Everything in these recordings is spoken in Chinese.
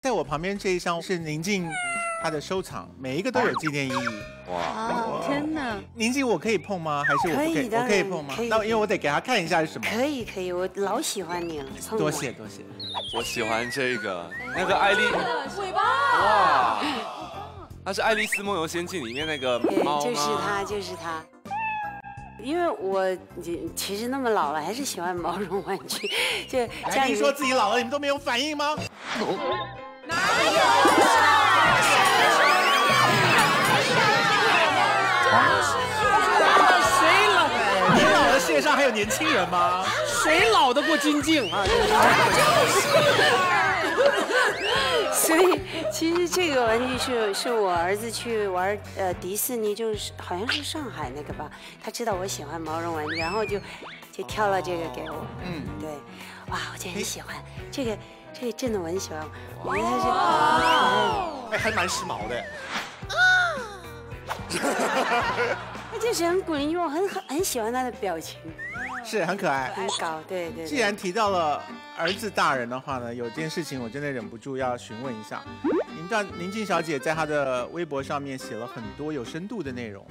在我旁边这一箱是宁静她的收藏，每一个都有纪念意义。哇，啊，天哪！宁静，我可以碰吗？还是我不可以？我可以碰吗那因为我得给她看一下是什么。可以可以，我老喜欢你了，多谢多谢。我喜欢这个那个爱丽，尾巴。哇，它是《爱丽丝梦游仙境》里面那个对，猫就是吗他，就是他。因为我其实那么老了，还是喜欢毛绒玩具，就家里说自己老了，你们都没有反应吗？谁老了你老了，世界上还有年轻人吗？谁老得过金靖啊？所以其实这个玩具是是我儿子去玩呃迪士尼，就是好像是上海那个吧，他知道我喜欢毛绒玩具，然后就就挑了这个给我。嗯，对，哇，我就很喜欢这个，这个真的我很喜欢，我觉得它是。哎，还蛮时髦的。他就是很古灵精怪，很很很喜欢他的表情，是很可爱。很搞，对对对。既然提到了儿子大人的话呢，有件事情我真的忍不住要询问一下。您知道宁静小姐在她的微博上面写了很多有深度的内容，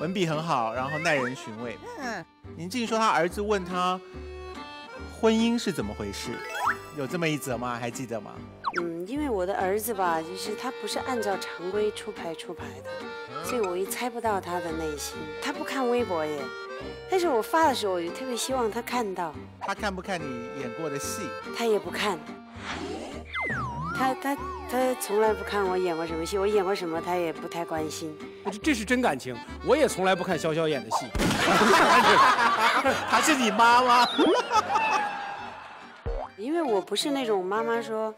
文笔很好，然后耐人寻味。嗯，宁静说她儿子问她婚姻是怎么回事，有这么一则吗？还记得吗？嗯，因为我的儿子吧，就是他不是按照常规出牌出牌的，所以我也猜不到他的内心。他不看微博耶，但是我发的时候，我就特别希望他看到，他看不看你演过的戏？他也不看。他他他从来不看我演过什么戏，我演过什么他也不太关心。这这是真感情，我也从来不看潇潇演的戏。她是你妈吗？因为我不是那种妈妈说，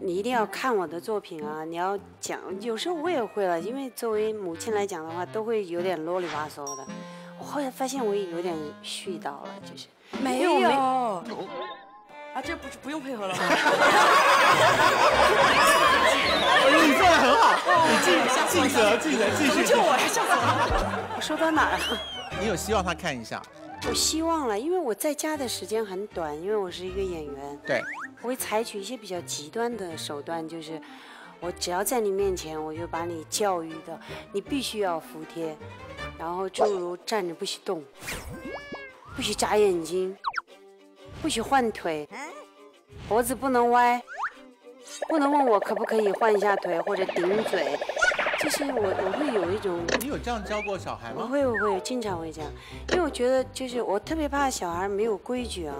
你一定要看我的作品啊，你要讲。有时候我也会了，因为作为母亲来讲的话，都会有点啰里吧嗦的。我后来发现我也有点絮叨了，就是没因为我有。啊，这不不用配合了 你做的很好，你尽尽责尽责 继续。就我呀，笑死我！我说到哪儿了？你有希望他看一下？我希望了，因为我在家的时间很短，因为我是一个演员，对，我会采取一些比较极端的手段，就是我只要在你面前，我就把你教育的，你必须要服帖，然后诸如站着不许动，不许眨眼睛，不许换腿，脖子不能歪，不能问我可不可以换一下腿或者顶嘴，就是我我会有一种你有这样教过小孩吗？我会，我会，经常会这样，因为我觉得就是我特别怕小孩没有规矩啊，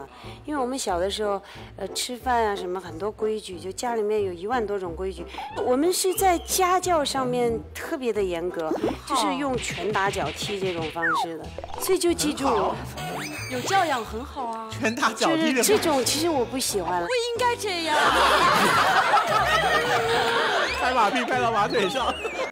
因为我们小的时候，呃，吃饭啊什么很多规矩，就家里面有一万多种规矩，我们是在家教上面特别的严格，就是用拳打脚踢这种方式的，所以就记住，有教养很好啊，拳打脚踢的这种其实我不喜欢了不。应该这样。拍马屁拍到马腿上。